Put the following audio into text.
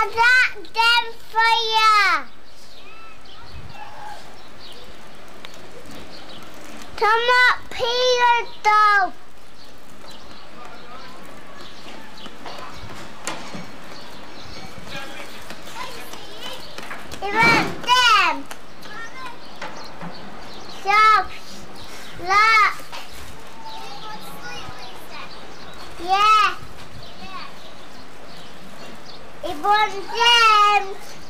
Got them for you. Come up here, though. Even them. Shops. Look. Yeah. It was them.